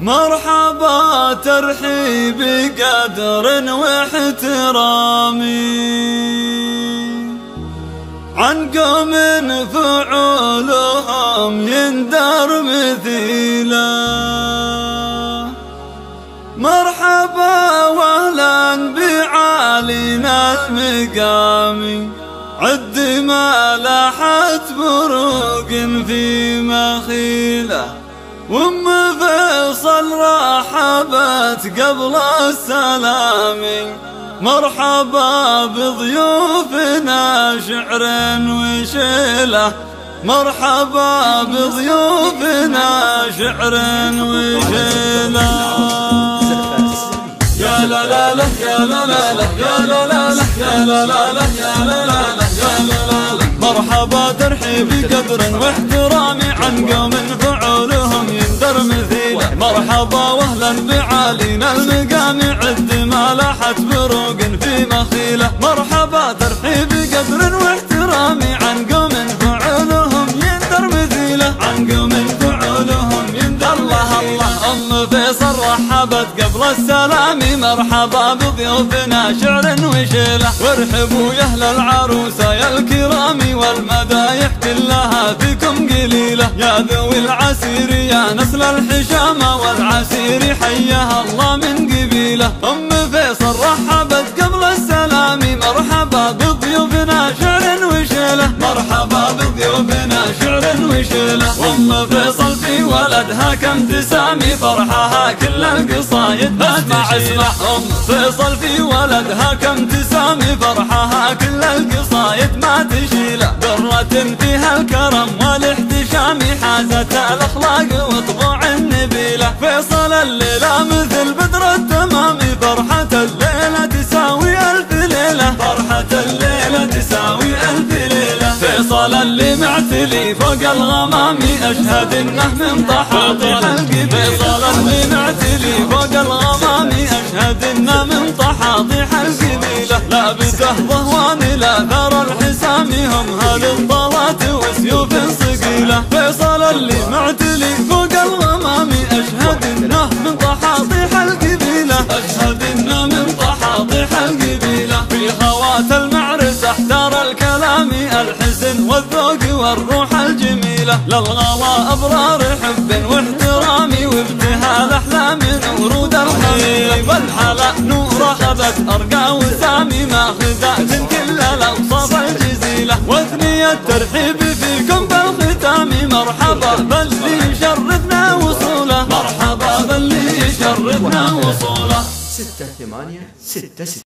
مرحبا ترحيب قدر واحترامي. عن قوم فعولهم يندر مثيلا. مرحبا وأهلا بعالينا المقام عد ما لاحت بروق في مخيله. وام فيصل رحبت قبل السلام مرحبا بضيوفنا شعر وشيله مرحبا بضيوفنا شعر وشيله يا لا لا لا يا لا لا لا يا لا لا لا يا لا لا لا يا لا لا لا مرحبا ترحيب قدر واحترامي عن قوم مثيله مرحبا واهلا بعالينا المقام عد ما لاحت بروق في مخيله. مرحبا فيصل رحبت قبل السلام مرحبا بضيوفنا شعر وشيلة. وارحبوا يا أهل العروسة يا الكرام والمدايح كلها فيكم قليلة. يا ذوي العسير يا نسل الحشامة والعسير حياها الله من قبيلة. أم فيصل رحبت قبل السلام وشيله. مرحبا بضيوفنا شعر وشيله. ام فيصل في ولدها كم تسامي. فرحها كل القصايد اسمع أسمع ام فيصل في ولدها كم تسامي. فرحها كل القصايد ما تشيله درة فيها الكرم والاحتشام. حازت الأخلاق وطبوع النبيلة. فيصل الليلة مثل بدر التمام. فرحة الليلة تساوي ألف ليلة. فرحة الليلة تساوي ألف ليله فيصل اللي معتلي فوق الغمام اشهد انه من طحاطح القبيله فيصل اللي معتلي فوق الغمام اشهد انه من طحاطح القبيله لابسه ضهوان لا ثار الحسام. هم هل الطلات وسيوف صقيله فيصل اللي معتلي والذوق والروح الجميلة. للغلا أبرار حب واحترام وابتهال أحلام ورود الحبيب الحلا نور اخذت أرقى وسامي ماخذات كل الأوصاف الجزيلة. واثني الترحيب فيكم بالختام مرحبا. باللي يشرفنا وصوله مرحبا باللي يشرفنا وصوله ستة ثمانية ستة ستة.